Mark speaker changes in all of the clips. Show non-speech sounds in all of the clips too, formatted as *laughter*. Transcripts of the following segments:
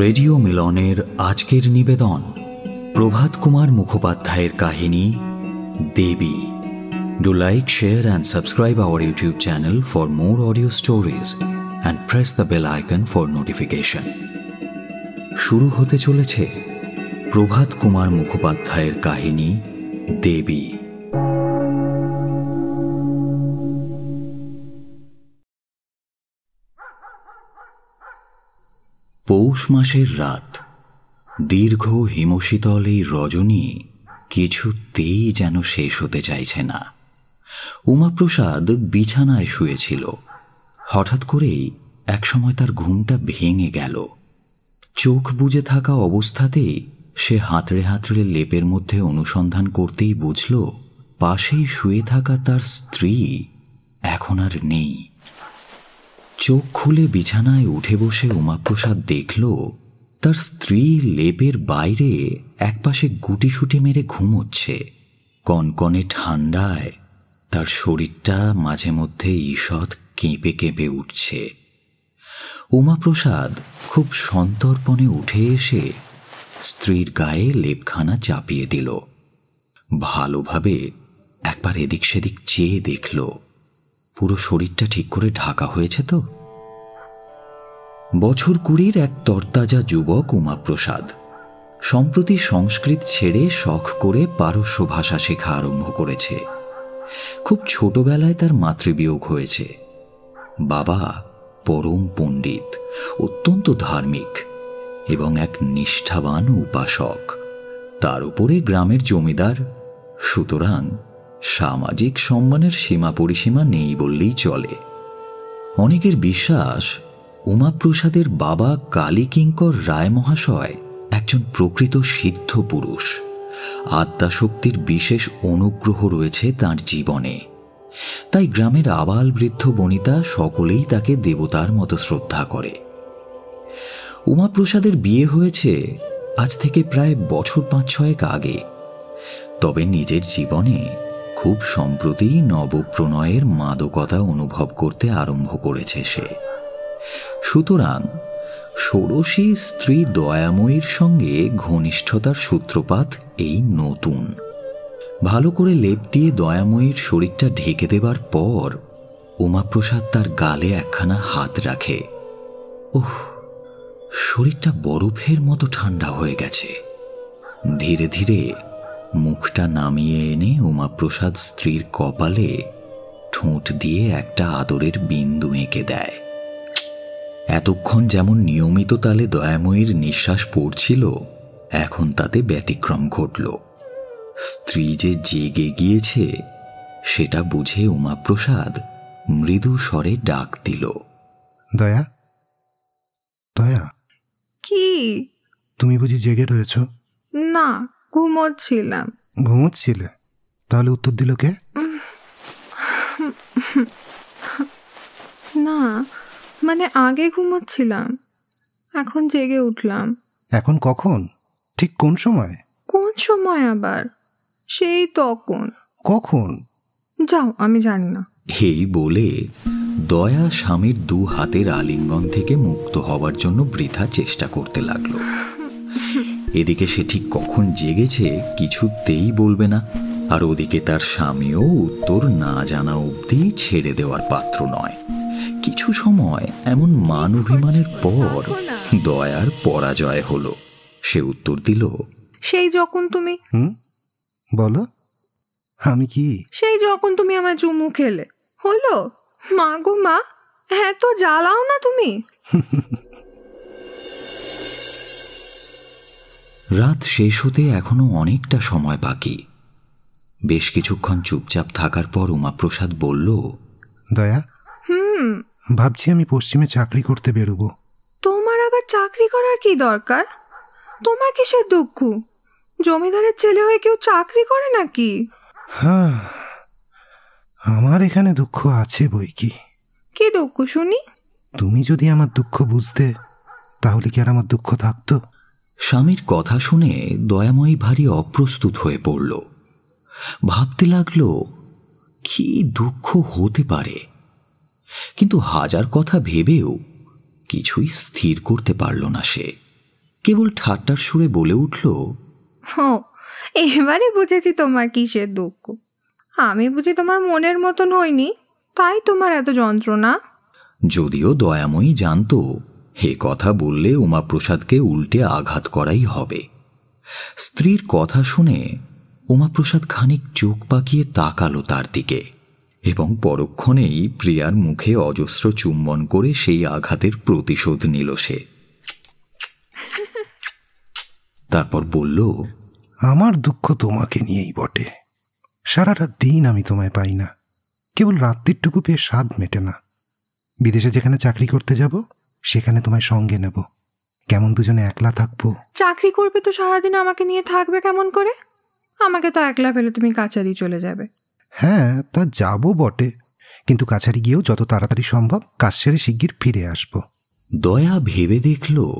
Speaker 1: Radio মিলনের আজকের নিবেদন প্রভাত কুমার মুখোপাধ্যায়ের কাহিনী, Devi. Do like share and subscribe our YouTube channel for more audio stories and press the bell icon for notification শুরু হতে চলেছে প্রভাত কুমার মুখোপাধ্যায়ের কাহিনী, দেবী। পৌষ মাসের রাত। দীর্ঘ হিমশীতল এই রজনী কিছুতেই যেন শেষ হতে চাইছে না। উমাপ্রসাদ বিছানায় শুয়েছিল। হঠাৎ করেই একসময় তার ঘুমটা ভেঙে গেল। চোখ বুজে থাকা অবস্থাতেই সে হাতড়ে হাতড়ে লেপের মধ্যে অনুসন্ধান করতেই বুঝল, পাশেই শুয়ে থাকা তার স্ত্রী এখন আর নেই। চোখ খুলে বিছানায় উঠে বসে উমাপ্রসাদ দেখল, তার স্ত্রী লেপের বাইরে একপাশে গুটিসুটি মেরে ঘুমোচ্ছে। কনকনে ঠান্ডায় তার শরীরটা মাঝে মধ্যে ঈষৎ কেঁপে কেঁপে উঠছে। উমাপ্রসাদ খুব সন্তর্পণে উঠে এসে স্ত্রীর গায়ে লেপখানা চাপিয়ে দিল। ভালোভাবে একবার এদিক সেদিক চেয়ে দেখল। পুরো শরীরটা ঠিক করে ঢাকা হয়েছে তো? বছর কুড়ির এক তরতাজা যুবক উমাপ্রসাদ, সম্প্রতি সংস্কৃত ছেড়ে শখ করে পারস্য ভাষা শেখা আরম্ভ করেছে। খুব ছোটবেলায় তার মাতৃবিয়োগ হয়েছে। বাবা পরম পণ্ডিত, অত্যন্ত ধার্মিক এবং এক নিষ্ঠাবান উপাসক। তার উপরে গ্রামের জমিদার, সুতরাং সামাজিক সম্মানের সীমা পরিসীমা নেই বললেই চলে। অনেকের বিশ্বাস, উমাপ্রসাদের বাবা কালীকিঙ্কর রায় মহাশয় একজন প্রকৃত সিদ্ধ পুরুষ। আত্মাশক্তির বিশেষ অনুগ্রহ রয়েছে তার জীবনে। তাই গ্রামের আবাল বৃদ্ধ বনিতা সকলেই তাকে দেবতার মতো শ্রদ্ধা করে। উমাপ্রসাদের বিয়ে হয়েছে আজ থেকে প্রায় বছর পাঁচ ছয়েক আগে। তবে নিজের জীবনে খুব সম্প্রতি নবপ্রণয়ের মাদকতা অনুভব করতে আরম্ভ করেছে সে। সুতরাং ষোড়শী স্ত্রী দয়াময়ীর সঙ্গে ঘনিষ্ঠতার সূত্রপাত এই নতুন। ভালো করে লেপ দিয়ে দয়াময়ীর শরীরটা ঢেকে দেবার পর উমাপ্রসাদ তার গালে একখানা হাত রাখে। ওহ শরীরটা বরফের মতো ঠান্ডা হয়ে গেছে। ধীরে ধীরে মুখটা নামিয়ে এনে উমাপ্রসাদ স্ত্রীর কপালে ঠোঁট দিয়ে একটা আদরের বিন্দু এঁকে দেয়। এতক্ষণ যেমন নিয়মিত তালে দয়াময়ীর নিঃশ্বাস পড়ছিল এখন তাতে ব্যতিক্রম ঘটল। স্ত্রী যে জেগে গিয়েছে সেটা বুঝে উমাপ্রসাদ মৃদু স্বরে ডাক দিল
Speaker 2: দয়া দয়া।
Speaker 3: কি?
Speaker 2: তুমি বুঝি জেগে রয়েছ?
Speaker 3: না ঘুমোচ্ছিলাম।
Speaker 2: ঘুমোচ্ছিলে? তাহলে উত্তর দিল কে?
Speaker 3: না মানে আগে ঘুমোচ্ছিলাম। এখন জেগে উঠলাম।
Speaker 2: এখন কখন? ঠিক কোন সময়?
Speaker 3: কোন সময় আবার? সেই তখন।
Speaker 2: কখন?
Speaker 3: যাও আমি জানি না।
Speaker 1: এই বলে দয়া স্বামীর দু হাতের আলিঙ্গন থেকে মুক্ত হওয়ার জন্য বৃথা চেষ্টা করতে লাগল। এদিকে সে ঠিক কখন জেগেছে কিছুতেই বলবে না আর ওদিকে তার স্বামীও উত্তর না জানা অবধি ছেড়ে দেওয়ার পাত্র নয়। কিছু সময় এমন মান অভিমানের পর দয়ার পরাজয় হলো। সে উত্তর দিল
Speaker 3: সেই যখন তুমি
Speaker 2: হুম? বলো। আমি কি?
Speaker 3: সেই যখন তুমি আমার চুমু খেলে হলো? মা গো মা এত জ্বালাও না তুমি? *laughs*
Speaker 1: রাত শেষ হতে এখনও অনেকটা সময় বাকি। বেশ কিছুক্ষণ চুপচাপ থাকার পর উমাপ্রসাদ বলল
Speaker 2: দয়া
Speaker 3: হুম।
Speaker 2: ভাবছি আমি পশ্চিমে চাকরি করতে বেরোবো।
Speaker 3: তোমার আবার চাকরি করার কি দরকার? তোমার কিসের দুঃখ? জমিদারের ছেলে হয়ে কেউ চাকরি করে নাকি?
Speaker 2: হ্যাঁ আমার এখানে দুঃখ আছে বই কি?
Speaker 3: কি দুঃখ শুনি?
Speaker 2: তুমি যদি আমার দুঃখ বুঝতে তাহলে কি আর আমার দুঃখ থাকতো?
Speaker 1: স্বামীর কথা শুনে দয়াময়ী ভারী অপ্রস্তুত হয়ে পড়ল। ভাবতে লাগল কি দুঃখ হতে পারে। কিন্তু হাজার কথা ভেবেও কিছুই স্থির করতে পারল না সে। কেবল ঠাট্টার সুরে বলে উঠল
Speaker 3: এবারে বুঝেছি তোমার কিসের দুঃখ। আমি বুঝি তোমার মনের মতন হইনি তাই তোমার এত যন্ত্রণা?
Speaker 1: যদিও দয়াময়ী জানত হে কথা বললে উমাপ্রসাদকে উল্টে আঘাত করাই হবে। স্ত্রীর কথা শুনে উমাপ্রসাদ খানিক চোখ পাকিয়ে তাকালো তার দিকে এবং পরক্ষণেই প্রিয়ার মুখে অজস্র চুম্বন করে সেই আঘাতের প্রতিশোধ নিল সে। তারপর বলল,
Speaker 2: আমার দুঃখ তোমাকে নিয়েই বটে। সারাটা দিন আমি তোমায় পাই না। কেবল রাত্রিরটুকু পেয়ে স্বাদ মেটে না। বিদেশে যেখানে চাকরি করতে যাব সেখানে তোমায় সঙ্গে নেব। কেমন দুজনে একলা থাকব?
Speaker 3: চাকরি করবে তো সারাদিন আমাকে নিয়ে থাকবে কেমন করে? আমাকে তো একলা ফেলে তুমি কাছারি চলে যাবে।
Speaker 2: হ্যাঁ তা যাব বটে। কিন্তু কাছারি গিয়েও যত তাড়াতাড়ি সম্ভব কাজ সেরে শিগগির ফিরে আসব।
Speaker 1: দয়া ভেবে দেখল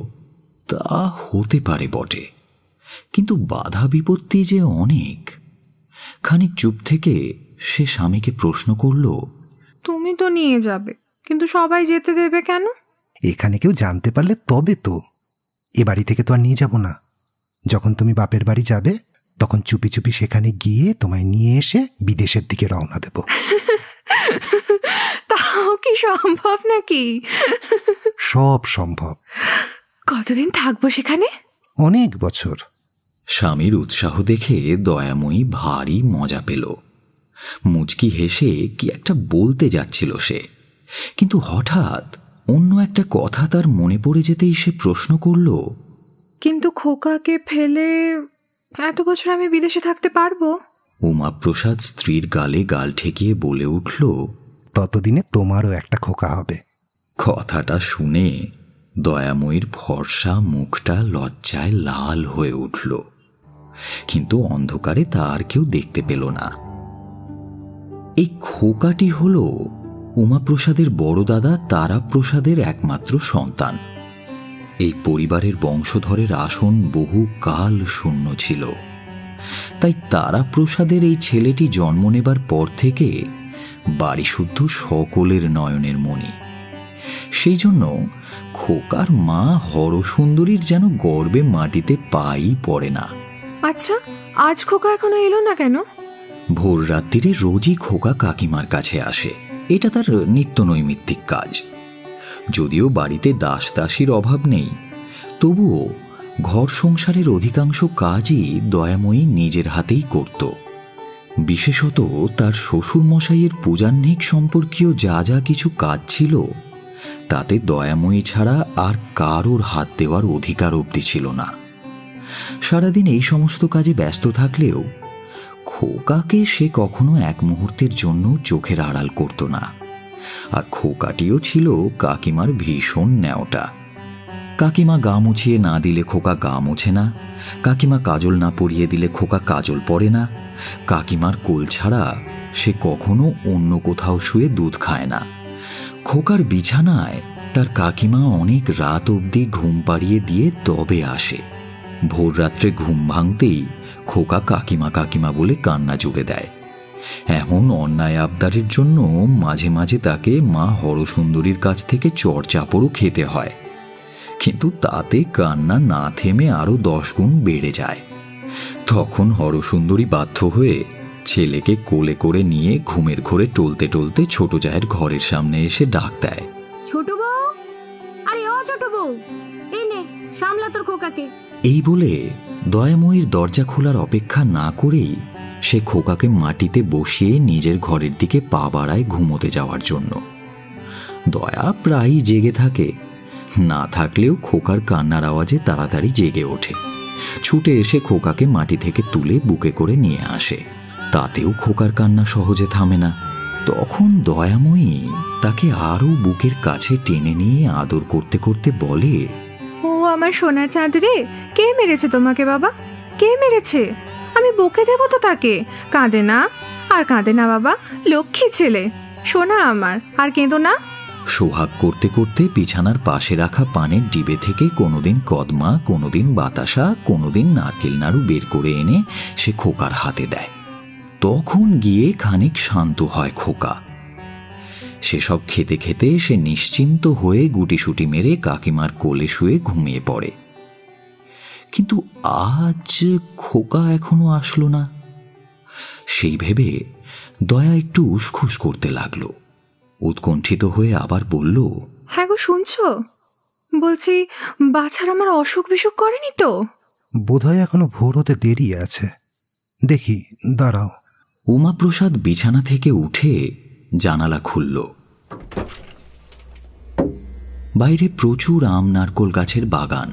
Speaker 1: তা হতে পারে বটে। কিন্তু বাধা বিপত্তি যে অনেক। খানিক চুপ থেকে সে স্বামীকে প্রশ্ন করল
Speaker 3: তুমি তো নিয়ে যাবে কিন্তু সবাই যেতে দেবে কেন?
Speaker 2: এখানে কেউ জানতে পারলে তবে তো। এ বাড়ি থেকে তো আর নিয়ে যাব না। যখন তুমি বাপের বাড়ি যাবে তখন চুপি চুপি সেখানে গিয়ে তোমায় নিয়ে এসে বিদেশের দিকে রওনা দেব। *laughs*
Speaker 3: তাও কি সম্ভব নাকি?
Speaker 2: সব সম্ভব।
Speaker 3: কতদিন থাকব সেখানে?
Speaker 2: অনেক বছর।
Speaker 1: স্বামীর উৎসাহ দেখে দয়াময়ী ভারী মজা পেল। মুচকি হেসে কি একটা বলতে যাচ্ছিল সে। কিন্তু হঠাৎ অন্য একটা কথা তার মনে পড়ে যেতেই সে প্রশ্ন করল
Speaker 3: কিন্তু খোকাকে ফেলে এত বছর আমি বিদেশে থাকতে পারব?
Speaker 1: উমাপ্রসাদ স্ত্রীর গালে গাল ঠেকিয়ে বলে উঠল
Speaker 2: ততদিনে তোমারও একটা খোকা হবে।
Speaker 1: কথাটা শুনে দয়াময়ীর ভরসা মুখটা লজ্জায় লাল হয়ে উঠল কিন্তু অন্ধকারে তা আর কেউ দেখতে পেল না। এই খোকাটি হল উমাপ্রসাদের বড় দাদা তারাপ্রসাদের একমাত্র সন্তান। এই পরিবারের বংশধরের আসন বহু কাল শূন্য ছিল। তাই তারাপ্রসাদের এই ছেলেটি জন্ম নেবার পর থেকে বাড়ি শুদ্ধ সকলের নয়নের মণি। সেই জন্য খোকার মা হরসুন্দরীর যেন গর্বে মাটিতে পাই পড়ে না।
Speaker 3: আচ্ছা আজ খোকা এখনও এলো না কেন?
Speaker 1: ভোর রাত্রিরে রোজই খোকা কাকিমার কাছে আসে। এটা তার নিত্য নৈমিত্তিক কাজ। যদিও বাড়িতে দাস দাসীর অভাব নেই, তবুও ঘর সংসারের অধিকাংশ কাজই দয়াময়ী নিজের হাতেই করত। বিশেষত তার শ্বশুরমশাইয়ের পূজাহ্নিক সম্পর্কীয় যা যা কিছু কাজ ছিল, তাতে দয়াময়ী ছাড়া আর কারোর হাত দেওয়ার অধিকার অবধি ছিল না। সারাদিন এই সমস্ত কাজে ব্যস্ত থাকলেও খোকাকে সে কখনো এক মুহূর্তের জন্য চোখের আড়াল করত না। আর খোকাটিও ছিল কাকিমার ভীষণ ন্যাওটা। কাকিমা গা মুছিয়ে না দিলে খোকা গা মুছে না, কাকিমা কাজল না পরিয়ে দিলে খোকা কাজল পরে না, কাকিমার কোল ছাড়া সে কখনো অন্য কোথাও শুয়ে দুধ খায় না। খোকার বিছানায় তার কাকিমা অনেক রাত অবধি ঘুম পাড়িয়ে দিয়ে তবে আসে। ভোর রাত্রে ঘুম ভাঙতেই খোকা কাকিমা কাকিমা বলে কান্না জুড়ে দেয়। এমন অন্যায় আবদারের জন্য মাঝে মাঝে তাকে মা হরসুন্দরীর কাছ থেকে চর চাপড়ও খেতে হয়। কিন্তু তাতে কান্না না থেমে আরও দশ গুণ বেড়ে যায়। তখন হরসুন্দরী বাধ্য হয়ে ছেলেকে কোলে করে নিয়ে ঘুমের ঘোরে টলতে টলতে ছোট জায়ের ঘরের সামনে এসে ডাক দেয়।
Speaker 4: ছোট বউ? আরে ও ছোট বউ। এই নে সামলা তোর খোকাকে।
Speaker 1: এই বলে দয়াময়ীর দরজা খোলার অপেক্ষা না করেই সে খোকাকে মাটিতে বসিয়ে নিজের ঘরের দিকে পা বাড়ায় ঘুমোতে যাওয়ার জন্য। দয়া প্রায়ই জেগে থাকে। না থাকলেও খোকার কান্নার আওয়াজে তাড়াতাড়ি জেগে ওঠে। ছুটে এসে খোকাকে মাটি থেকে তুলে বুকে করে নিয়ে আসে। তাতেও খোকার কান্না সহজে থামে না। তখন দয়াময়ী তাকে আরও বুকের কাছে টেনে নিয়ে আদর করতে করতে বলে
Speaker 3: আমার সোনার চাঁদ রে? কে মেরেছে তোমাকে বাবা? কে মেরেছে? আমি বকে দেবো তো তাকে। কাঁদে না? আর কাঁদে না বাবা? লক্ষ্মী ছেলে। সোনা আমার, আর কেঁদো না।
Speaker 1: সোহাগ করতে করতে বিছানার পাশে রাখা পানের ডিবে থেকে কোনোদিন কদমা, কোনোদিন বাতাসা, কোনোদিন নারকেল নাড়ু বের করে এনে সে খোকার হাতে দেয়। তখন গিয়ে খানিক শান্ত হয় খোকা। সেসব খেতে খেতে সে নিশ্চিন্ত হয়ে গুটিসুটি মেরে কাকিমার কোলে শুয়ে ঘুমিয়ে পড়ে। কিন্তু আজ খোকা এখনও আসলো না। সেই ভেবে দয়া একটু উসখুস করতে লাগল। উৎকণ্ঠিত হয়ে আবার বলল
Speaker 3: হ্যাঁ গো শুনছো? বলছি বাছার আমার অসুখ বিসুখ করেনি তো?
Speaker 2: বোধহয় এখনও ভোর হতে দেরি আছে। দেখি দাঁড়াও।
Speaker 1: উমাপ্রসাদ বিছানা থেকে উঠে জানালা খুলল। বাইরে প্রচুর আম নারকোল গাছের বাগান।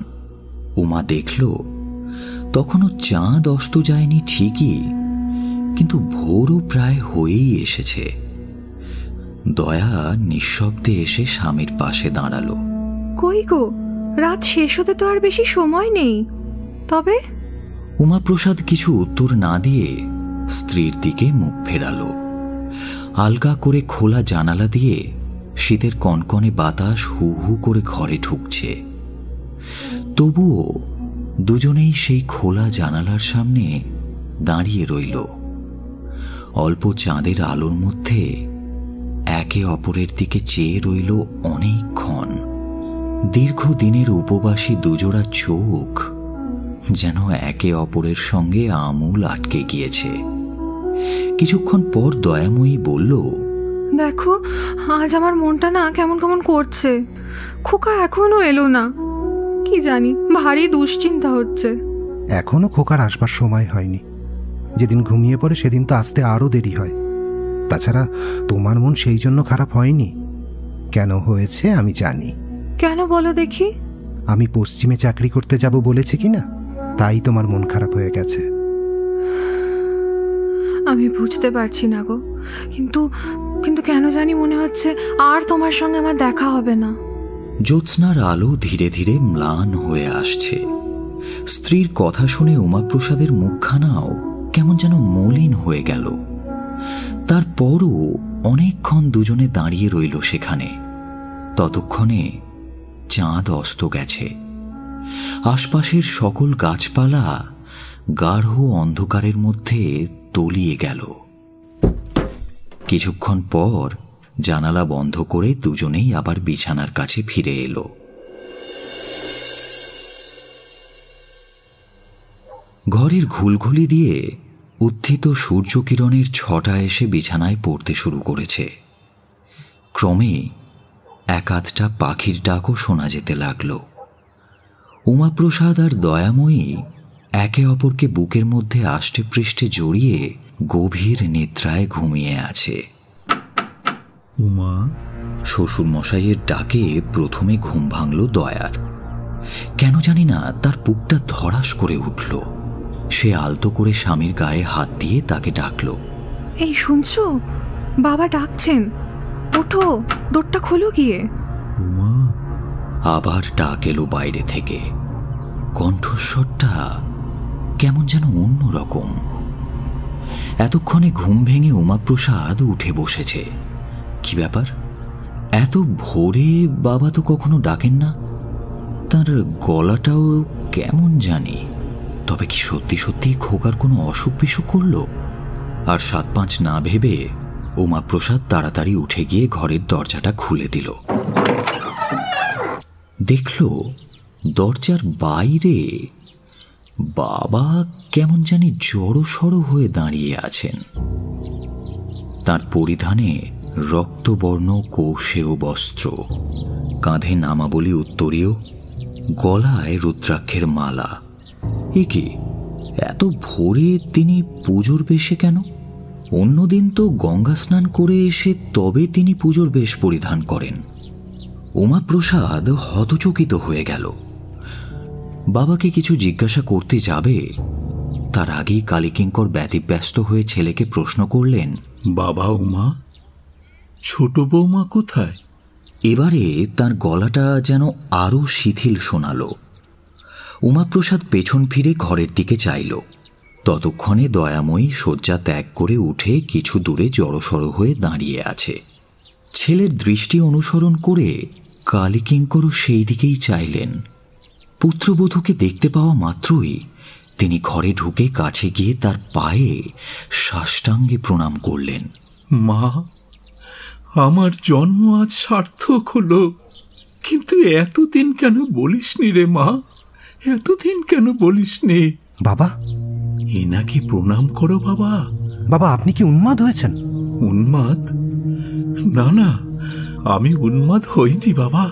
Speaker 1: উমা দেখল তখনও চাঁদ অস্ত যায়নি ঠিকই কিন্তু ভোরও প্রায় হয়েই এসেছে। দয়া নিঃশব্দে এসে স্বামীর পাশে দাঁড়াল।
Speaker 3: কই গো রাত শেষ হতে তো আর বেশি সময় নেই। তবে?
Speaker 1: উমাপ্রসাদ কিছু উত্তর না দিয়ে স্ত্রীর দিকে মুখ ফেরালো। আলগা করে খোলা জানালা দিয়ে শীতের কনকনে বাতাস হু হু করে ঘরে ঢুকছে। তবুও দুজনেই সেই খোলা জানালার সামনে দাঁড়িয়ে রইল। অল্প চাঁদের আলোর মধ্যে একে অপরের দিকে চেয়ে রইল অনেকক্ষণ। দীর্ঘদিনের উপবাসী দুজোড়া চোখ যেন একে অপরের সঙ্গে আমূল আটকে গিয়েছে। কিছুক্ষণ পর দয়াময়ী বলল
Speaker 3: দেখো আজ আমার মনটা না কেমন কেমন করছে। খোকা এখনও এলো না। কি জানি ভারী দুশ্চিন্তা হচ্ছে।
Speaker 2: এখনও খোকার আসবার সময় হয়নি। যেদিন ঘুমিয়ে পড়ে সেদিন তো আসতে আরও দেরি হয়। তাছাড়া তোমার মন সেই জন্য খারাপ হয়নি? কেন হয়েছে আমি জানি।
Speaker 3: কেন বলো দেখি।
Speaker 2: আমি পশ্চিমে চাকরি করতে যাব বলেছি কি না তাই তোমার মন খারাপ হয়ে গেছে।
Speaker 3: আমি বুঝতে পারছি না গো। কিন্তু কিন্তু কেন জানি মনে হচ্ছে আর তোমার সঙ্গে আমার দেখা হবে না।
Speaker 1: জ্যোৎস্নার আলো ধীরে ধীরে ম্লান হয়ে আসছে। স্ত্রীর কথা শুনে উমাপ্রসাদের মুখখানাও কেমন যেন মলিন হয়ে গেল। তারপরও অনেকক্ষণ দুজনে দাঁড়িয়ে রইল সেখানে। ততক্ষণে চাঁদ অস্ত গেছে। আশপাশের সকল গাছপালা গাঢ় অন্ধকারের মধ্যে তলিয়ে গেল। কিছুক্ষণ পর জানালা বন্ধ করে দুজনেই আবার বিছানার কাছে ফিরে এলো। ঘরের ঘুলঘুলি দিয়ে উত্থিত সূর্যকিরণের ছটা এসে বিছানায় পড়তে শুরু করেছে। ক্রমে এক আধটা পাখির ডাকও শোনা যেতে লাগল। উমাপ্রসাদ আর দয়াময়ী একে অপরকে বুকের মধ্যে আষ্টে পৃষ্ঠে জড়িয়ে গভীর নিদ্রায় ঘুমিয়ে আছে।
Speaker 5: উমা।
Speaker 1: শ্বশুর মশাইয়ের ডাকে প্রথমে ঘুম ভাঙল দয়ার। কেন জানি না তার বুকটা ধরাস করে উঠল। সে আলতো করে স্বামীর গায়ে হাত দিয়ে তাকে ডাকল।
Speaker 3: এই শুনছো? বাবা ডাকছেন। ওঠো দোরটা খোলো গিয়ে।
Speaker 5: উমা।
Speaker 1: আবার ডাক এলো বাইরে থেকে। কণ্ঠস্বরটা কেমন যেন অন্যরকম। এতক্ষণে ঘুম ভেঙে উমাপ্রসাদ উঠে বসেছে। কি ব্যাপার? এত ভোরে বাবা তো কখনো ডাকেন না? তার গলাটাও কেমন জানি। তবে কি সত্যি সত্যি খোকার কোনো অসুখ বিসুখ করল? আর সাত পাঁচ না ভেবে উমাপ্রসাদ তাড়াতাড়ি উঠে গিয়ে ঘরের দরজাটা খুলে দিল। দেখল দরজার বাইরে বাবা কেমন জানি জড়সড় হয়ে দাঁড়িয়ে আছেন। তার পরিধানে রক্তবর্ণ কৌশেয় বস্ত্র, কাঁধে নামাবলী উত্তরীয়, গলায় রুদ্রাক্ষের মালা। এ এত ভোরে তিনি পুজোর বেশে কেন? অন্যদিন তো গঙ্গা স্নান করে এসে তবে তিনি পুজোর বেশ পরিধান করেন। উমাপ্রসাদ হতচকিত হয়ে গেল। বাবাকে কিছু জিজ্ঞাসা করতে যাবে? তার আগেই কালীকিঙ্কর ব্যতিব্যস্ত হয়ে ছেলেকে প্রশ্ন করলেন
Speaker 5: বাবা উমা ছোট বৌমা কোথায়?
Speaker 1: এবারে তার গলাটা যেন আরও শিথিল শোনালো। উমাপ্রসাদ পেছন ফিরে ঘরের দিকে চাইল। ততক্ষণে দয়াময়ী শয্যা ত্যাগ করে উঠে কিছু দূরে জড়সড় হয়ে দাঁড়িয়ে আছে। ছেলের দৃষ্টি অনুসরণ করে কালীকিঙ্করও সেই দিকেই চাইলেন। পুত্রবধূকে দেখতে পাওয়া মাত্রই তিনি ঘরে ঢুকে কাছে গিয়ে তার পায়ে সাষ্টাঙ্গে প্রণাম করলেন।
Speaker 5: মা আমার জন্ম আজ সার্থক হলো কিন্তু এতদিন কেন বলিসনি রে মা? এতদিন কেন বলিস নে
Speaker 2: বাবা
Speaker 5: এনাকে প্রণাম করো বাবা।
Speaker 2: বাবা আপনি কি উন্মাদ হয়েছেন?
Speaker 5: উন্মাদ? না না আমি উন্মাদ হইনি বাবা।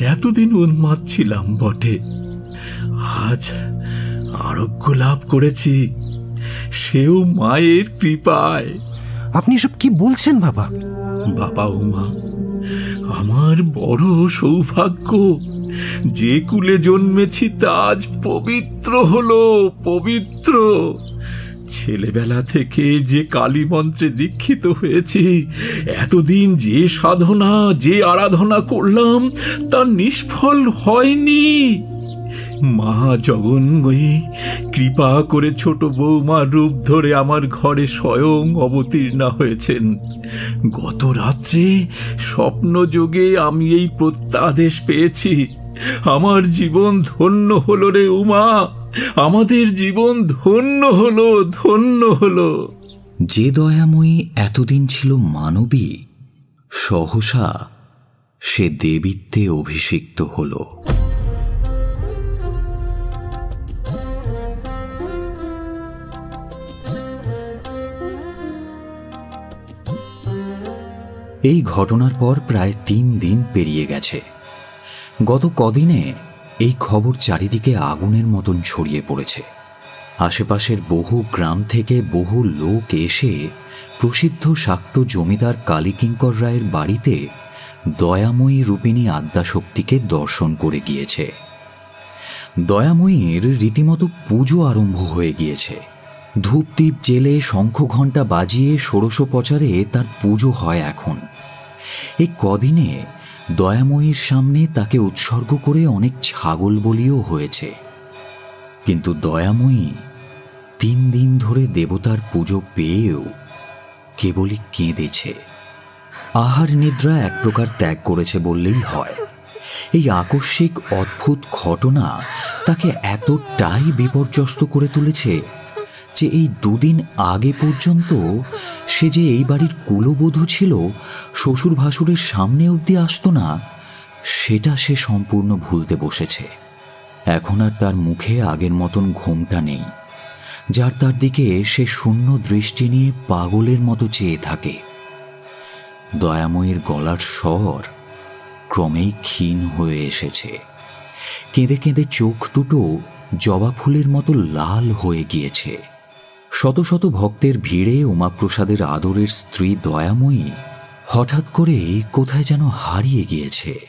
Speaker 5: এতদিন উন্মাদ ছিলাম বটে। আজ আরোগ্য লাভ করেছি। সেও মায়ের কৃপায়।
Speaker 2: আপনি এসব কি বলছেন বাবা?
Speaker 5: বাবা উমা আমার বড় সৌভাগ্য যে কুলে জন্মেছি তা আজ পবিত্র হলো পবিত্র। ছেলেবেলা থেকে যে কালী মন্ত্রে দীক্ষিত হয়েছি, এতদিন যে সাধনা, যে আরাধনা করলাম, তা নিষ্ফল হয়নি। মা জগন্ময়ী, কৃপা করে ছোট বৌমার রূপ ধরে আমার ঘরে স্বয়ং অবতীর্ণা হয়েছেন। গত রাত্রে স্বপ্নযোগে আমি এই প্রত্যাদেশ পেয়েছি। আমার জীবন ধন্য হলো রে উমা। আমাদের জীবন ধন্য হলো ধন্য হলো।
Speaker 1: যে দয়াময়ী এতদিন ছিল মানবী, সহসা সে দেবীত্বে অভিষিক্ত হল। এই ঘটনার পর প্রায় তিন দিন পেরিয়ে গেছে। গত কদিনে এই খবর চারিদিকে আগুনের মতন ছড়িয়ে পড়েছে। আশেপাশের বহু গ্রাম থেকে বহু লোক এসে প্রসিদ্ধ শাক্ত জমিদার কালীকিঙ্কর রায়ের বাড়িতে দয়াময়ী রূপিণী আদ্যাশক্তিকে দর্শন করে গিয়েছে। দয়াময়ীর রীতিমতো পুজো আরম্ভ হয়ে গিয়েছে। ধূপদীপ জেলে শঙ্খ ঘণ্টা বাজিয়ে ষোড়শোপচারে তার পুজো হয় এখন। এই কদিনে দয়াময়ীর সামনে তাকে উৎসর্গ করে অনেক ছাগল বলিও হয়েছে। কিন্তু দয়াময়ী তিন দিন ধরে দেবতার পুজো পেয়েও কেবলই কেঁদেছে। আহার নিদ্রা এক প্রকার ত্যাগ করেছে বললেই হয়। এই আকস্মিক অদ্ভুত ঘটনা তাকে এতটাই বিপর্যস্ত করে তুলেছে যে এই দুদিন আগে পর্যন্ত সে যে এই বাড়ির কুলবধূ ছিল শ্বশুর ভাসুরের সামনে অবধি আসতো না, সেটা সে সম্পূর্ণ ভুলতে বসেছে। এখন আর তার মুখে আগের মতন ঘোমটা নেই, যার তার দিকে সে শূন্য দৃষ্টি নিয়ে পাগলের মতো চেয়ে থাকে। দয়াময়ের গলার স্বর ক্রমেই ক্ষীণ হয়ে এসেছে। কেঁদে কেঁদে চোখ দুটো জবা ফুলের মতো লাল হয়ে গিয়েছে। শত শত ভক্তের ভিড়ে উমাপ্রসাদের আদরের স্ত্রী দয়াময়ী হঠাৎ করে কোথায় যেন হারিয়ে গিয়েছে।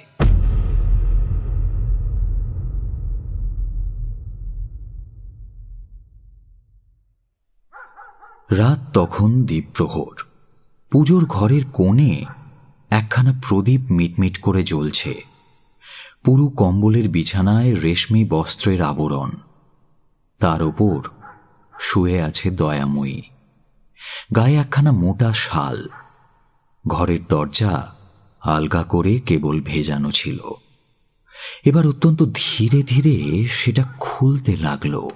Speaker 1: রাত তখন দ্বীপ্রহর। পুজোর ঘরের কোণে একখানা প্রদীপ মিটমিট করে জ্বলছে। পুরু কম্বলের বিছানায় রেশমি বস্ত্রের আবরণ। তার ওপর শুয়ে আছে দয়াময়ী। গায়ে একখানা মোটা শাল। ঘরের দরজা আলগা করে কেবল ভেজানো ছিল। এবার অত্যন্ত ধীরে ধীরে সেটা খুলতে লাগল।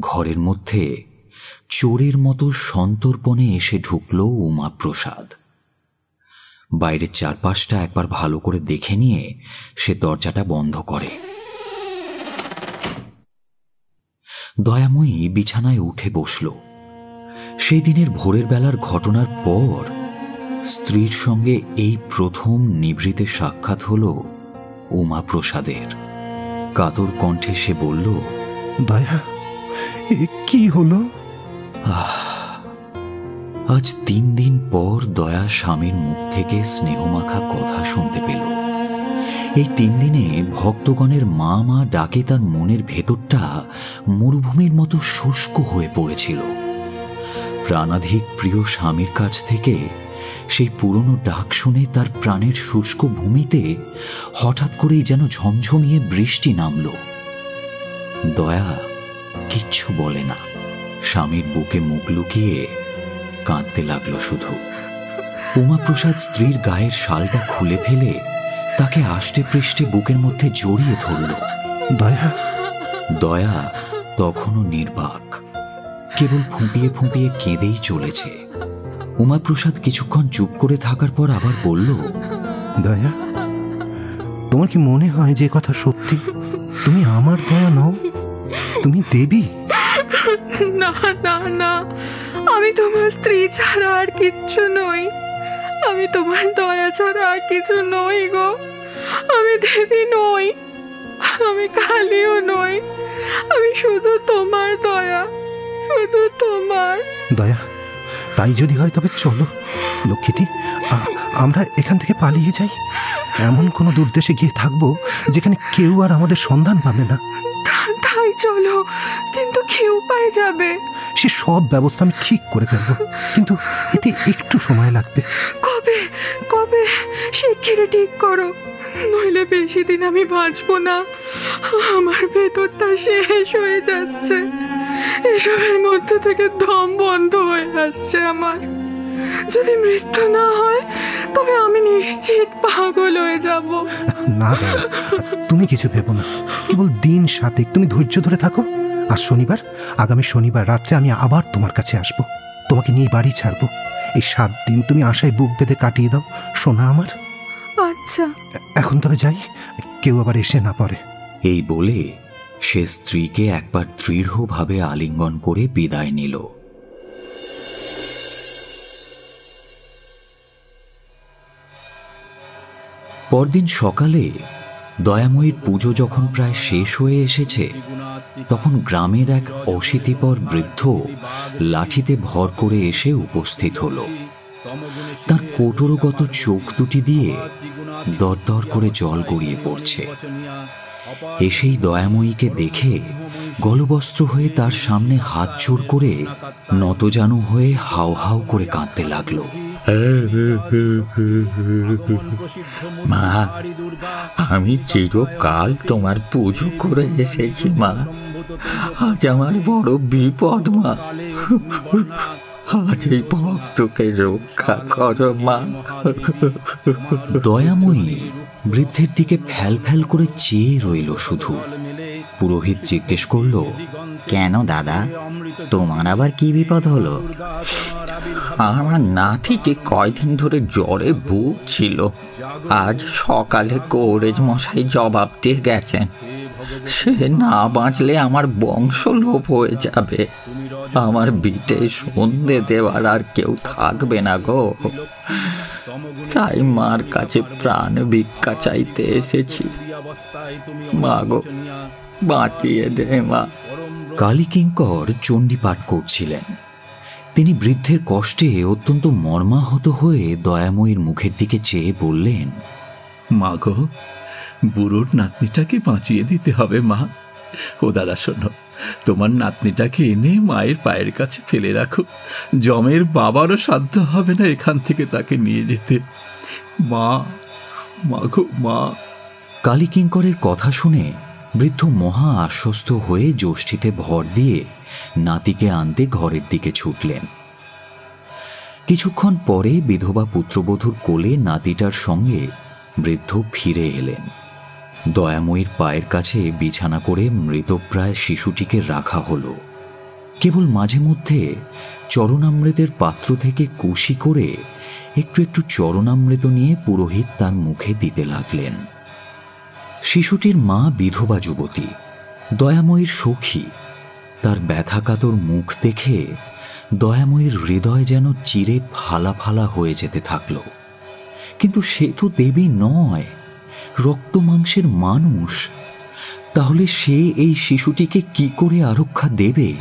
Speaker 1: ঘরের মধ্যে চোরের মতো সন্তর্পণে এসে ঢুকল উমাপ্রসাদ। বাইরের চারপাশটা একবার ভালো করে দেখে নিয়ে সে দরজাটা বন্ধ করে। দয়াময়ী বিছানায় উঠে বসল। সেই দিনের ভোরের বেলার ঘটনার পর স্ত্রীর সঙ্গে এই প্রথম নিভৃতে সাক্ষাৎ হল উমাপ্রসাদের। কাতর কণ্ঠে সে বলল
Speaker 2: দয়া এ কি হলো?
Speaker 1: আজ তিন দিন পর দয়া স্বামীর মুখ থেকে স্নেহমাখা কথা শুনতে পেল। এই তিন দিনে ভক্তগণের মা মা ডাকে তার মনের ভেতরটা মরুভূমির মতো শুষ্ক হয়ে পড়েছিল। প্রাণাধিক প্রিয় স্বামীর কাছ থেকে সেই পুরনো ডাক শুনে তার প্রাণের শুষ্ক ভূমিতে হঠাৎ করেই যেন ঝমঝমিয়ে বৃষ্টি নামল। দয়া কিচ্ছু বলে না। স্বামীর বুকে মুখ লুকিয়ে কাঁদতে লাগল শুধু। উমাপ্রসাদ স্ত্রীর গায়ের শালটা খুলে ফেলে তাকে আষ্টে পৃষ্ঠে বুকের মধ্যে জড়িয়ে ধরল।
Speaker 2: দয়া।
Speaker 1: দয়া তখনও নির্বাক। কেবল ফুঁপিয়ে ফুঁপিয়ে কেঁদেই চলেছে। উমাপ্রসাদ কিছুক্ষণ চুপ করে থাকার পর আবার বলল
Speaker 2: দয়া তোমার কি মনে হয় যে কথা সত্যি? তুমি আমার দয়া নও তুমি দেবী?
Speaker 3: না না না আমি তোমার স্ত্রী ছাড়া আর কিচ্ছু নই। আমি তোমার দয়া ছাড়া আর কিছু নই গো। আমি দেবী নই আমি কালিও নই আমি শুধু তোমার দয়া শুধু তোমার।
Speaker 2: দয়া তাই যদি হয় তবে চলো। লক্ষ্মীটি আমরা এখান থেকে পালিয়ে যাই। এমন কোনো দূরদেশে গিয়ে থাকব যেখানে কেউ আর আমাদের সন্ধান পাবে না।
Speaker 3: তাই চলো কিন্তু কি উপায় যাবে?
Speaker 2: সে সব ব্যবস্থা আমি ঠিক করে ফেলব। কিন্তু এতে একটু সময় লাগবে।
Speaker 3: কবে কবে শিগগিরই ঠিক করো। নইলে বেশি দিন আমি বাঁচবো না। আমার ভেতরটা শেষ হয়ে যাচ্ছে। এসবের মধ্যে থেকে দম বন্ধ হয়ে আসছে আমার। যদি মৃত্যু না হয়, তবে আমি নিশ্চিত পাগল হয়ে যাব।
Speaker 2: না, তুমি কিছু ভেবো না। কেবল দিন সাতেক তুমি ধৈর্য ধরে থাকো। আর শনিবার, আগামী শনিবার রাত্রে আমি আবার তোমার কাছে আসব। তোমাকে নিয়ে বাড়ি ছাড়বো। এই সাত দিন তুমি আশায় বুক বেঁধে কাটিয়ে দাও সোনা আমার।
Speaker 3: আচ্ছা।
Speaker 2: এখন তবে যাই কেউ আবার এসে না পড়ে।
Speaker 1: এই বলে সে স্ত্রীকে একবার দৃঢ়ভাবে আলিঙ্গন করে বিদায় নিল। পরদিন সকালে দয়াময়ীর পুজো যখন প্রায় শেষ হয়ে এসেছে, তখন গ্রামের এক অশীতিপর বৃদ্ধ লাঠিতে ভর করে এসে উপস্থিত হলো। তার কোটরগত চোখ দুটি দিয়ে দরদর করে জল গড়িয়ে পড়ছে। এসেই দয়াময়ীকে দেখে গলবস্ত্র হয়ে তার সামনে হাত জোড় করে নতজানু হয়ে হাও হাও করে কাঁদতে লাগল।
Speaker 6: মা, আমি চিরকাল তোমার পুজো করে এসেছি, মা। আজ আমার বড় বিপদ, মা। আজ এই ভক্তকে রক্ষা করো, মা।
Speaker 1: দয়াময়ী, বৃদ্ধের দিকে ফ্যাল ফ্যাল করে চেয়ে রইল শুধু। পুরোহিত জিজ্ঞেস করল,
Speaker 6: কেন দাদা, তোমার আবার কি বিপদ হলো? আমার নাতিটি কয়দিন ধরে জ্বরে ভুগছিল। আজ সকালে কৌরেজ মশাই জবাব দিয়ে গেছেন, সে না বাঁচলে আমার বংশ লোপ হয়ে যাবে। আমার বিটে সন্ধে দেওয়ার আর কেউ থাকবে না গো। তাই মার কাছে প্রাণ ভিক্ষা চাইতে এসেছি। মা গো, বাঁচিয়ে দে মা।
Speaker 1: কালীকিঙ্কর চণ্ডী পাঠ করছিলেন। তিনি বৃদ্ধের কষ্টে অত্যন্ত মর্মাহত হয়ে দয়াময়ীর মুখের দিকে চেয়ে বললেন
Speaker 5: মা গো বুড়োর নাতনিটাকে বাঁচিয়ে দিতে হবে মা। ও দাদা শোনো তোমার নাতনিটাকে এনে মায়ের পায়ের কাছে ফেলে রাখো। জমের বাবারও সাধ্য হবে না এখান থেকে তাকে নিয়ে যেতে। মা মা গো মা।
Speaker 1: কালীকিঙ্করের কথা শুনে বৃদ্ধ মহা আশ্বস্ত হয়ে জ্যোষ্ঠীতে ভর দিয়ে নাতিকে আনতে ঘরের দিকে ছুটলেন। কিছুক্ষণ পরে বিধবা পুত্রবধূর কোলে নাতিটার সঙ্গে বৃদ্ধ ফিরে এলেন। দয়াময়ীর পায়ের কাছে বিছানা করে মৃতপ্রায় শিশুটিকে রাখা হলো। কেবল মাঝে মধ্যে চরণামৃতের পাত্র থেকে কুশি করে একটু একটু চরণামৃত নিয়ে পুরোহিত তার মুখে দিতে লাগলেন। শিশুটির মা বিধবা যুবতী, দয়াময়ীর সখী। তার ব্যথাকাতর মুখ দেখে দয়াময়ীর হৃদয় যেন চিরে ফালা ফালা হয়ে যেতে থাকল। কিন্তু সে তো দেবী নয়, রক্ত মাংসের মানুষ। তাহলে সে এই শিশুটিকে কি করে আরক্ষা দেবে?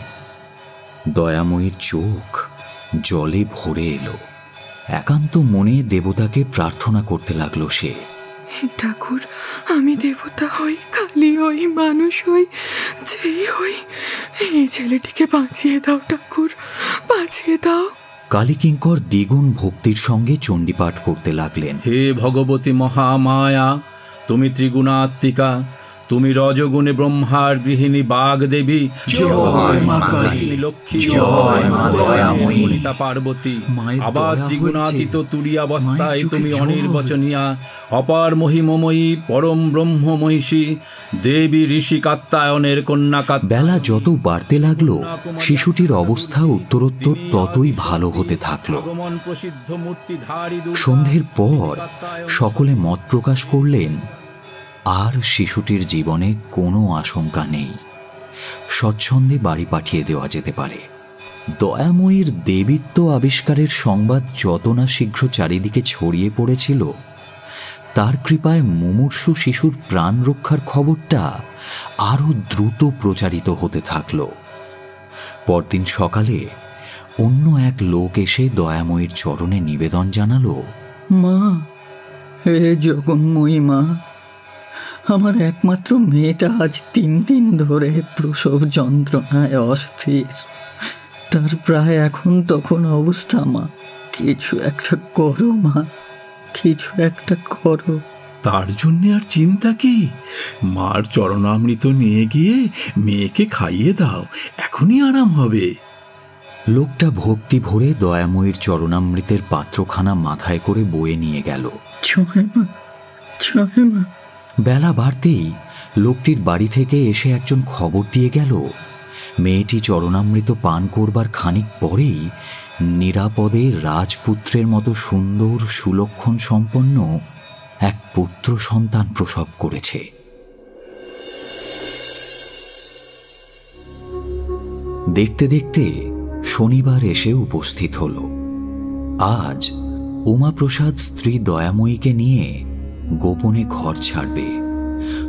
Speaker 1: দয়াময়ীর চোখ জলে ভরে এলো। একান্ত মনে দেবতাকে প্রার্থনা করতে লাগল সে।
Speaker 3: হে ঠাকুর আমি দেবতা হই কালি হই মানুষ হই যেই হই। এই ছেলেটিকে বাঁচিয়ে দাও ঠাকুর বাঁচিয়ে দাও।
Speaker 1: কালীকিঙ্কর দ্বিগুণ ভক্তির সঙ্গে চণ্ডীপাঠ করতে লাগলেন।
Speaker 7: হে ভগবতী মহামায়া তুমি ত্রিগুণাত্মিকা তুমি রজগুণে ব্রহ্মার গৃহিণী বাগ দেবী
Speaker 6: জয়
Speaker 7: লক্ষ্মী।
Speaker 6: জয় মা দয়াময়ী।
Speaker 7: বনিতা পার্বতী। আবার। তুরিয়াবস্থায়
Speaker 1: মায়ের চোখে
Speaker 7: তুমি। অনির্বচনীয়া অপার মহিমময়ী পরম ব্রহ্ম মহিষী দেবী ঋষি কাত্তায়নের কন্যা
Speaker 1: বেলা যত বাড়তে লাগল শিশুটির অবস্থা উত্তরোত্তর ততই ভালো হতে থাকল।
Speaker 7: আগমন প্রসিদ্ধ মূর্তি ধারী
Speaker 1: সন্ধ্যের পর সকলে মত প্রকাশ করলেন আর শিশুটির জীবনে কোনো আশঙ্কা নেই। স্বচ্ছন্দে বাড়ি পাঠিয়ে দেওয়া যেতে পারে। দয়াময়ীর দেবীত্ব আবিষ্কারের সংবাদ যত না শীঘ্র চারিদিকে ছড়িয়ে পড়েছিল, তার কৃপায় মুমূর্ষু শিশুর প্রাণ রক্ষার খবরটা আরও দ্রুত প্রচারিত হতে থাকল। পরদিন সকালে অন্য এক লোক এসে দয়াময়ীর চরণে নিবেদন জানালো,
Speaker 6: মা, হে জগন্ময়ী মা আমার একমাত্র মেয়েটা আজ তিন দিন ধরে প্রসব যন্ত্রণায় অস্থির। তার প্রায় এখন তখন অবস্থা মা কিছু একটা করো মা কিছু একটা করো।
Speaker 5: তার জন্য আর চিন্তা কি? মার চরণামৃত নিয়ে গিয়ে মেয়েকে খাইয়ে দাও এখনই আরাম হবে।
Speaker 1: লোকটা ভক্তি ভরে দয়াময়ীর চরণামৃতের পাত্রখানা মাথায় করে বয়ে নিয়ে গেল।
Speaker 6: ছয় মা ছয় মা
Speaker 1: বেলা বাড়তেই লোকটির বাড়ি থেকে এসে একজন খবর দিয়ে গেল। মেয়েটি চরণামৃত পান করবার খানিক পরেই নিরাপদে রাজপুত্রের মতো সুন্দর, সুলক্ষণ সম্পন্ন এক পুত্র সন্তান প্রসব করেছে। দেখতে দেখতে শনিবার এসে উপস্থিত হল। আজ উমাপ্রসাদ স্ত্রী দয়াময়ীকে নিয়ে গোপনে ঘর ছাড়বে।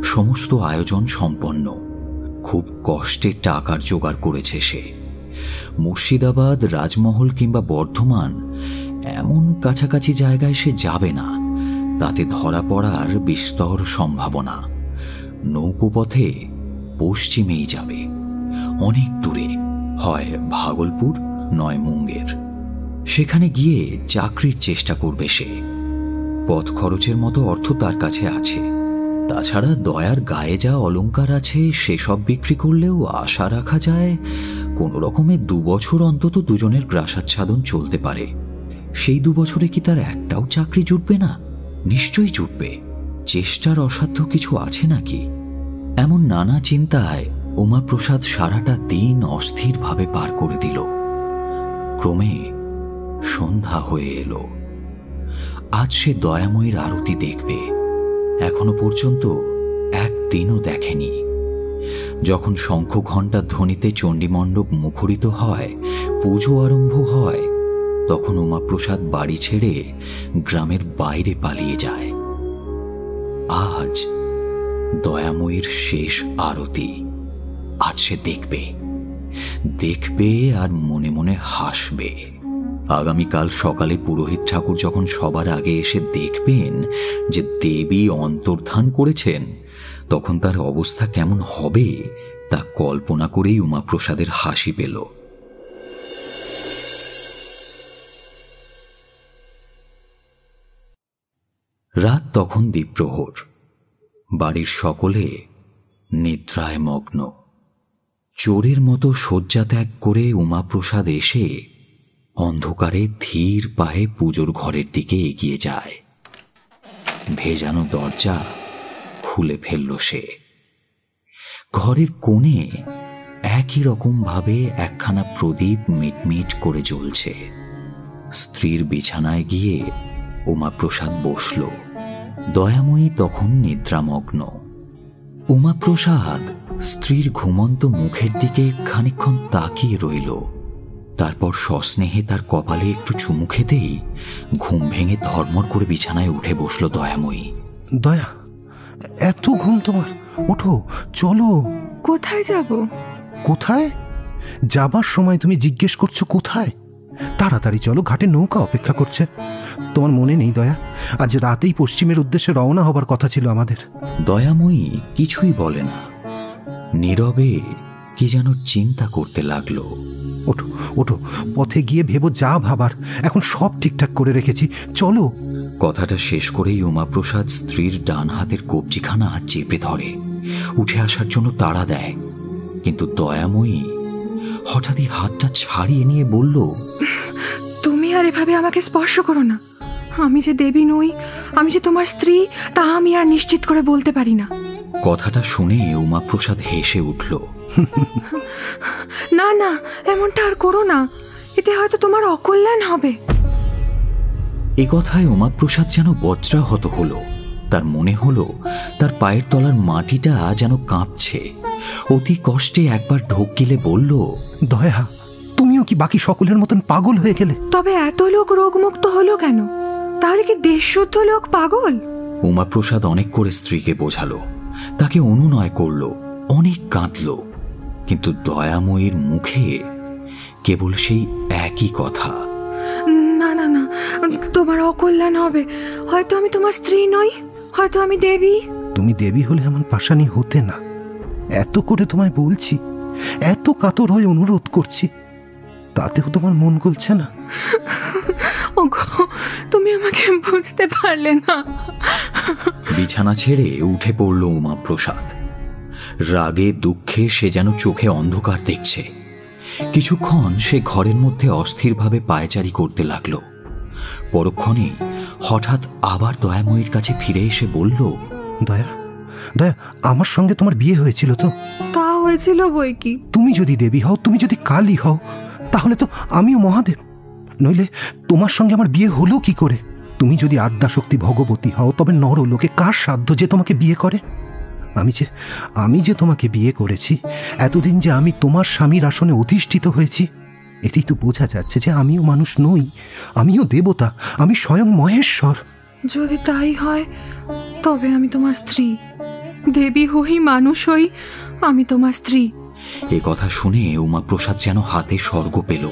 Speaker 1: সমস্ত আয়োজন সম্পন্ন। খুব কষ্টে টাকার জোগাড় করেছে সে। মুর্শিদাবাদ, রাজমহল কিংবা বর্ধমান এমন কাছাকাছি জায়গায় সে যাবে না। তাতে ধরা পড়ার বিস্তর সম্ভাবনা। নৌকোপথে পশ্চিমেই যাবে। অনেক দূরে। হয় ভাগলপুর, নয় মুঙ্গের। সেখানে গিয়ে চাকরির চেষ্টা করবে সে। পথ খরচের মতো অর্থ তার কাছে আছে। তাছাড়া দয়ার গায়ে যা অলংকার আছে, সেসব বিক্রি করলেও আশা রাখা যায়, কোনো রকমে দু বছর অন্তত দুজনের গ্রাসাচ্ছাদন চলতে পারে। সেই দু বছরে কি তার একটাও চাকরি জুটবে না? নিশ্চয়ই জুটবে। চেষ্টার অসাধ্য কিছু আছে নাকি? এমন নানা চিন্তায় উমাপ্রসাদ সারাটা দিন অস্থিরভাবে পার করে দিল। ক্রমে সন্ধ্যা হয়ে এলো। আজ সে দয়াময়ীর আরতি দেখবে। এখনও পর্যন্ত একদিনও দেখেনি। যখন শঙ্খ ঘণ্টা ধ্বনিতে চণ্ডীমণ্ডপ মুখরিত হয়, পুজো আরম্ভ হয়, তখন উমাপ্রসাদ বাড়ি ছেড়ে গ্রামের বাইরে পালিয়ে যায়। আজ দয়াময়ীর শেষ আরতি। আজ সে দেখবে। দেখবে আর মনে মনে হাসবে। আগামীকাল সকালে পুরোহিত ঠাকুর যখন সবার আগে এসে দেখবেন যে দেবী অন্তর্ধান করেছেন, তখন তার অবস্থা কেমন হবে, তা কল্পনা করেই উমাপ্রসাদের হাসি পেল। রাত তখন দ্বীপ্রহর। বাড়ির সকলে নিদ্রায় মগ্ন। চোরের মতো শয্যা ত্যাগ করে উমাপ্রসাদ এসে অন্ধকারে ধীর পায়ে পুজোর ঘরের দিকে এগিয়ে যায়। ভেজানো দরজা খুলে ফেলল সে। ঘরের কোণে একই রকমভাবে একখানা প্রদীপ মিটমিট করে জ্বলছে। স্ত্রীর বিছানায় গিয়ে উমাপ্রসাদ বসল। দয়াময়ী তখন নিদ্রামগ্ন। উমাপ্রসাদ স্ত্রীর ঘুমন্ত মুখের দিকে খানিক্ষণ তাকিয়ে রইল। তারপর সস্নেহে তার কপালে একটু চুমু খেতেই ঘুম ভেঙে ধর্মর করে বিছানায় উঠে বসল দয়াময়ী।
Speaker 2: দয়া এত ঘুম তোমার। ওঠো চলো।
Speaker 3: কোথায় যাব?
Speaker 2: কোথায়? যাবার সময় তুমি জিজ্ঞেস করছ কোথায়? তাড়াতাড়ি চলো ঘাটে নৌকা অপেক্ষা করছে। তোমার মনে নেই দয়া? আজ রাতেই পশ্চিমের উদ্দেশ্যে রওনা হবার কথা ছিল আমাদের।
Speaker 1: দয়াময়ী কিছুই বলে না। নীরবে কি যেন চিন্তা করতে লাগল।
Speaker 2: ওঠো ওঠো পথে গিয়ে ভেবো যা ভাবার। এখন সব ঠিকঠাক করে রেখেছি। চলো।
Speaker 1: কথাটা শেষ করেই উমাপ্রসাদ স্ত্রীর ডান হাতের কবজিখানা চেপে ধরে। উঠে আসার জন্য তাড়া দেয়। কিন্তু দয়াময়ী হঠাৎই হাতটা ছাড়িয়ে নিয়ে বলল
Speaker 3: তুমি আর এভাবে আমাকে স্পর্শ করো না। আমি যে দেবী নই আমি যে তোমার স্ত্রী তা আমি আর নিশ্চিত করে বলতে পারি না।
Speaker 1: কথাটা শুনে উমাপ্রসাদ হেসে উঠল।
Speaker 3: না না এমনটা আর করো না। এতে হয়তো তোমার অকল্যাণ হবে।
Speaker 1: এ কথায় উমাপ্রসাদ যেন বজ্রাহত হল। তার মনে হলো তার পায়ের তলার মাটিটা যেন কাঁপছে। অতি কষ্টে একবার ঢোক গিলে বলল
Speaker 2: দয়া তুমিও কি বাকি সকলের মতন পাগল হয়ে গেলে?
Speaker 3: তবে এত লোক রোগমুক্ত হলো কেন? তাহলে কি দেশশুদ্ধ লোক পাগল?
Speaker 1: উমাপ্রসাদ অনেক করে স্ত্রীকে বোঝালো তাকে অনুনয় করল অনেক কাঁদল কিন্তু দয়াময়ীর মুখে কেবল সেই একই কথা।
Speaker 3: না না না তোমার অকল্যাণ হবে। হয়তো আমি তোমার স্ত্রী নই হয়তো আমি দেবী।
Speaker 2: তুমি দেবী হলে এমন পাশানি হতে না। এত করে তোমায় বলছি এত কাতর হয়ে অনুরোধ করছি তাতেও তোমার মন গলছে না।
Speaker 3: ওগো তুমি আমাকে বুঝতে পারলে না।
Speaker 1: বিছানা ছেড়ে উঠে পড়ল উমাপ্রসাদ। রাগে দুঃখে সে যেন চোখে অন্ধকার দেখছে। কিছুক্ষণ সে ঘরের মধ্যে অস্থিরভাবে পায়চারি করতে লাগল। পরক্ষণেই হঠাৎ আবার দয়াময়ীর কাছে ফিরে এসে বলল
Speaker 2: দয়া দয়া আমার সঙ্গে তোমার বিয়ে হয়েছিল তো?
Speaker 3: তা হয়েছিল বই কি?
Speaker 2: তুমি যদি দেবী হও তুমি যদি কালী হও তাহলে তো আমিও মহাদেব। নইলে তোমার সঙ্গে আমার বিয়ে হলো কি করে? তুমি যদি আদ্যাশক্তি ভগবতী হও তবে নরলোকে কার সাধ্য যে তোমাকে বিয়ে করে? আমি যে আমি যে তোমাকে বিয়ে করেছি এতদিন যে আমি তোমার স্বামীর আসনে অধিষ্ঠিত হয়েছি এতেই তো বোঝা যাচ্ছে যে আমিও মানুষ নই আমিও দেবতা আমি স্বয়ং মহেশ্বর।
Speaker 3: যদি তাই হয় তবে আমি তোমার স্ত্রী। দেবী হই মানুষ হই আমি তোমার স্ত্রী।
Speaker 1: এ কথা শুনে উমাপ্রসাদ যেন হাতে স্বর্গ পেল।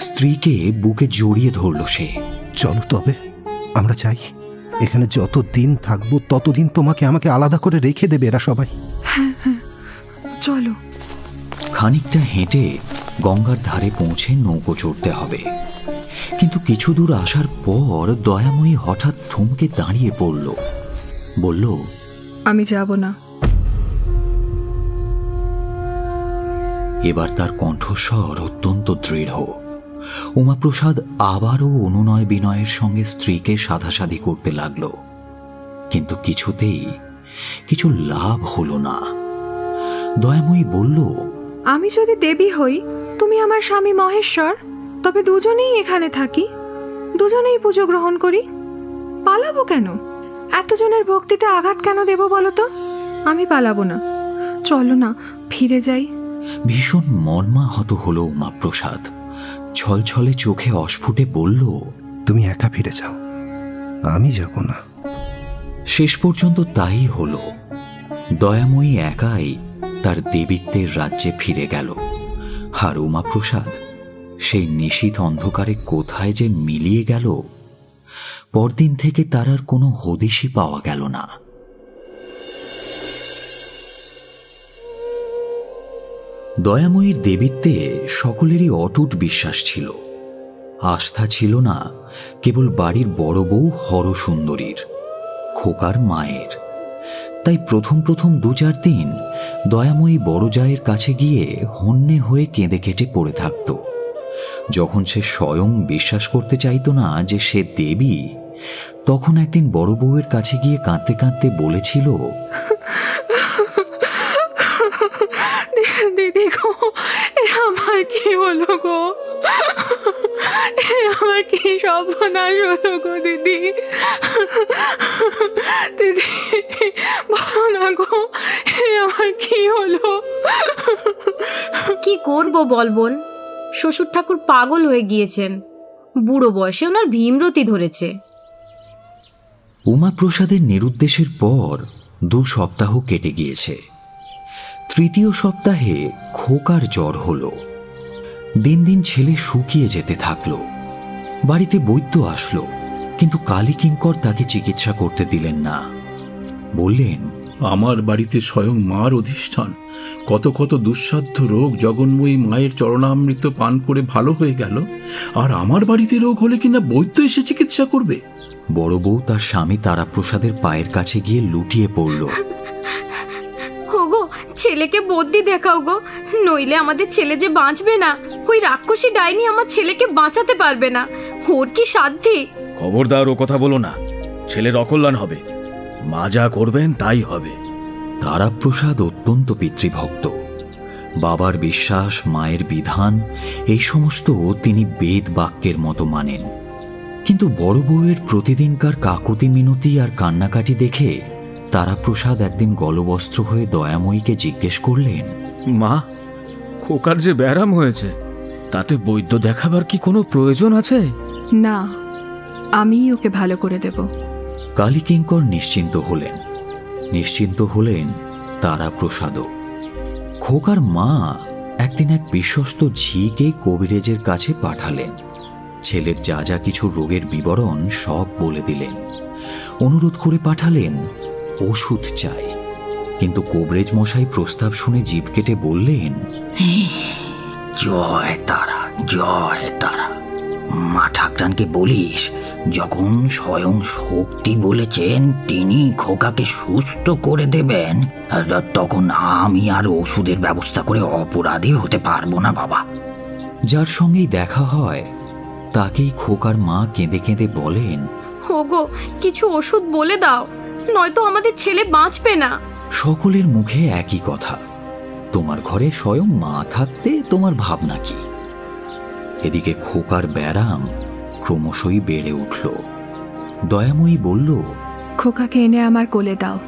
Speaker 1: স্ত্রীকে বুকে জড়িয়ে ধরল সে।
Speaker 2: চলো তবে আমরা চাই এখানে যত দিন থাকব ততদিন তোমাকে আমাকে আলাদা করে রেখে দেবে এরা সবাই।
Speaker 3: চলো।
Speaker 1: খানিকটা হেঁটে গঙ্গার ধারে পৌঁছে নৌকো চড়তে হবে। কিন্তু কিছু দূর আসার পর দয়াময়ী হঠাৎ থমকে দাঁড়িয়ে পড়ল। বলল
Speaker 3: আমি যাব না।
Speaker 1: এবার তার কণ্ঠস্বর অত্যন্ত দৃঢ়। উমাপ্রসাদ আবারও অনুনয় বিনয়ের সঙ্গে স্ত্রীকে সাধাসাধি করতে লাগল। কিন্তু কিছুতেই কিছু লাভ হলো না। দয়াময়ী বলল
Speaker 3: আমি যদি দেবী হই তুমি আমার স্বামী মহেশ্বর তবে দুজনেই এখানে থাকি। দুজনেই পুজো গ্রহণ করি। পালাবো কেন? এতজনের ভক্তিতে আঘাত কেন দেব বলো তো? আমি পালাবো না। চলো না ফিরে যাই।
Speaker 1: ভীষণ মর্মাহত হল উমাপ্রসাদ ছলছলে চোখে অস্ফুটে বলল,
Speaker 2: তুমি একা ফিরে যাও। আমি যাব না।
Speaker 1: শেষ পর্যন্ত তাই হল। দয়াময়ী একাই তার দেবীত্বের রাজ্যে ফিরে গেল। আর উমাপ্রসাদ, সেই নিশীথ অন্ধকারে কোথায় যে মিলিয়ে গেল, পরদিন থেকে তার আর কোনো হদিশই পাওয়া গেল না। দয়াময়ীর দেবীত্বে সকলেরই অটুট বিশ্বাস ছিল। আস্থা ছিল না, কেবল বাড়ির বড় বউ হরসুন্দরীর, খোকার মায়ের। তাই প্রথম প্রথম দু চার দিন দয়াময়ী বড় জায়ের কাছে গিয়ে হন্যে হয়ে কেঁদে কেটে পড়ে থাকত। যখন সে স্বয়ং বিশ্বাস করতে চাইতো না যে সে দেবী, তখন একদিন বড় বউয়ের কাছে গিয়ে কাঁদতে কাঁদতে বলেছিল
Speaker 3: দিদি গো এ আমার কি হলো গো? এ আমার কি সর্বনাশ হলো গো দিদি? দিদি বলো না গো এ আমার কি হলো?
Speaker 4: কি করব বল বোন? শ্বশুর ঠাকুর পাগল হয়ে গিয়েছেন। বুড়ো বয়সে ওনার ভীমরতি ধরেছে।
Speaker 1: উমাপ্রসাদের নিরুদ্দেশের পর দু সপ্তাহ কেটে গিয়েছে। তৃতীয় সপ্তাহে খোকার জ্বর হলো। দিন দিন ছেলে শুকিয়ে যেতে থাকল। বাড়িতে বৈদ্য আসলো কিন্তু কালী কিঙ্কর তাকে চিকিৎসা করতে দিলেন না। বললেন
Speaker 5: আমার বাড়িতে স্বয়ং মার অধিষ্ঠান। কত কত দুঃসাধ্য রোগ জগন্ময়ী মায়ের চরণামৃত পান করে ভালো হয়ে গেল। আর আমার বাড়িতে রোগ হলে কিনা বৈদ্য এসে চিকিৎসা করবে?
Speaker 1: বড় বউ তার স্বামী তারাপ্রসাদের পায়ের কাছে গিয়ে লুটিয়ে পড়ল।
Speaker 4: ছেলেকে বদ্যি দেখাও গো। নইলে আমাদের ছেলে যে বাঁচবে না ওই রাক্ষসী ডাইনি আমার ছেলেকে বাঁচাতে পারবে না। ওর কি সাধ্যি
Speaker 8: খবরদার ও কথা বলো না ছেলের অকল্যাণ হবে। মা যা করবেন তাই হবে।
Speaker 1: তারাপ্রসাদ অত্যন্ত পিতৃভক্ত। বাবার বিশ্বাস মায়ের বিধান এই সমস্ত তিনি বেদ বাক্যের মতো মানেন। কিন্তু বড় বউয়ের প্রতিদিনকার কাকুতি মিনতি আর কান্নাকাটি দেখে তারাপ্রসাদ একদিন গলবস্ত্র হয়ে দয়াময়ীকে জিজ্ঞেস করলেন
Speaker 8: মা খোকার যে ব্যারাম হয়েছে তাতে বৈদ্য দেখাবার কি কোনো প্রয়োজন আছে?
Speaker 3: না আমিই ওকে ভালো করে দেব।
Speaker 1: কালীকিঙ্কর নিশ্চিন্ত হলেন। নিশ্চিন্ত হলেন তারাপ্রসাদও খোকার মা একদিন এক বিশ্বস্ত ঝিকে কবিরেজের কাছে পাঠালেন। ছেলের যা যা কিছু রোগের বিবরণ সব বলে দিলেন। অনুরোধ করে পাঠালেন ওষুধ চাই। কিন্তু কবরেজ মশাই প্রস্তাব শুনে জিভ কেটে বললেন
Speaker 6: জয় তারা জয় তারা। মা ঠাকরানকে বলিস যখন স্বয়ং শক্তি বলেছেন তিনি খোকাকে সুস্থ করে দেবেন। তখন আমি আর ওষুধের ব্যবস্থা করে অপরাধী হতে পারব না বাবা।
Speaker 1: যার সঙ্গেই দেখা হয় তাকেই খোকার মা কেঁদে কেঁদে বলেন
Speaker 4: ওগো কিছু ওষুধ বলে দাও। নয়তো আমাদের ছেলে বাঁচবে না।
Speaker 1: সকলের মুখে একই কথা। তোমার ঘরে স্বয়ং মা থাকতে তোমার ভাবনা কি? এদিকে খোকার ব্যারাম ক্রমশই বেড়ে উঠল। দয়াময়ী বলল
Speaker 3: খোকাকে এনে আমার কোলে দাও।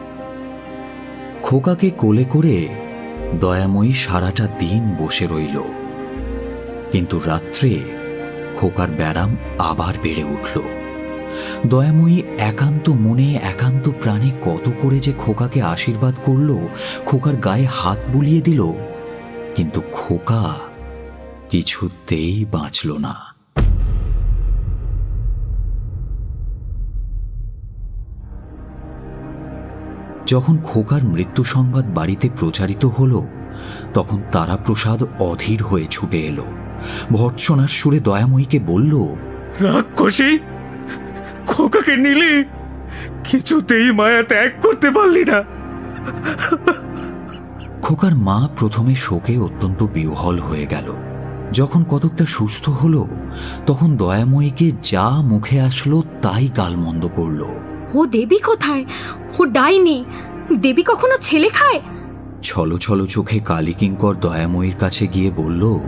Speaker 1: খোকাকে কোলে করে দয়াময়ী সারাটা দিন বসে রইল। কিন্তু রাত্রে খোকার ব্যারাম আবার বেড়ে উঠল। দয়াময়ী একান্ত মনে, একান্ত প্রাণে কত করে যে খোকাকে আশীর্বাদ করল, খোকার গায়ে হাত বুলিয়ে দিল, কিন্তু খোকা কিছুতেই বাঁচল না। যখন খোকার মৃত্যু সংবাদ বাড়িতে প্রচারিত হলো, তখন তারাপ্রসাদ অধীর হয়ে ছুটে এলো। ভর্ৎসনার সুরে দয়াময়ীকে বলল,
Speaker 8: রাক্ষসী! খোকাকে নিলি কিছুতেই মায়া ত্যাগ করতে পারলি না।
Speaker 1: খোকার মা প্রথমে শোকে অত্যন্ত বিহ্বল হয়ে গেল। যখন কতকটা সুস্থ হলো তখন দয়াময়ীকে যা মুখে আসলো তাই গালমন্দ করল।
Speaker 4: ও দেবী কোথায়? ও ডাইনি দেবী কখনো ছেলে খায়?
Speaker 1: ছলো ছলো চোখে কালীকিঙ্কর দয়াময়ীর কাছে গিয়ে বলল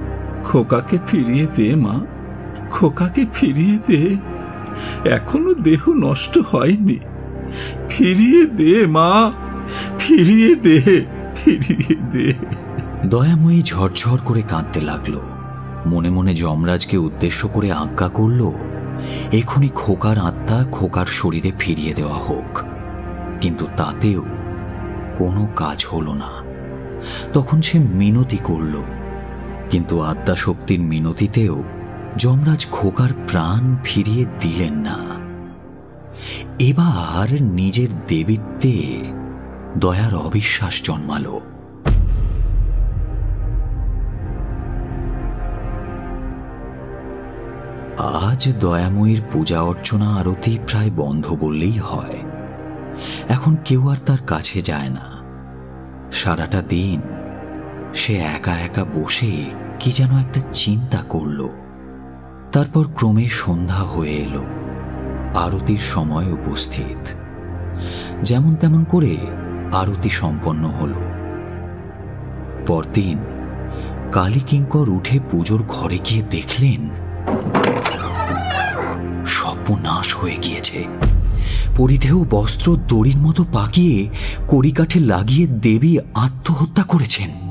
Speaker 5: খোকাকে ফিরিয়ে দে মা খোকাকে ফিরিয়ে দে। এখনও দেহ নষ্ট হয়নি। ফিরিয়ে দে, মা। ফিরিয়ে দে ফিরিয়ে দে।
Speaker 1: দয়াময়ী ঝরঝর করে কাঁদতে লাগল। মনে মনে যমরাজকে উদ্দেশ্য করে আজ্ঞা করল, এখনই খোকার আত্মা খোকার শরীরে ফিরিয়ে দেওয়া হোক। কিন্তু তাতেও কোনো কাজ হলো না। তখন সে মিনতি করল, কিন্তু আত্মা শক্তির মিনতিতেও যমরাজ খোকার প্রাণ ফিরিয়ে দিলেন না। এবার নিজের দেবীত্বে দয়ার অবিশ্বাস জন্মালো। আজ দয়াময়ীর পূজা অর্চনা আরতি প্রায় বন্ধ বললেই হয়। এখন কেউ আর তার কাছে যায় না। সারাটা দিন সে একা একা বসে কি যেন একটা চিন্তা করল। তারপর ক্রমে সন্ধ্যা হয়ে এলো। আরতির সময় উপস্থিত। যেমন তেমন করে আরতি সম্পন্ন হলো। পরদিন কালীকিঙ্কর উঠে পুজোর ঘরে গিয়ে দেখলেন, সর্বনাশ হয়ে গিয়েছে। পরিধেয় বস্ত্র দড়ির মতো পাকিয়ে কড়িকাঠে লাগিয়ে দেবী আত্মহত্যা করেছেন।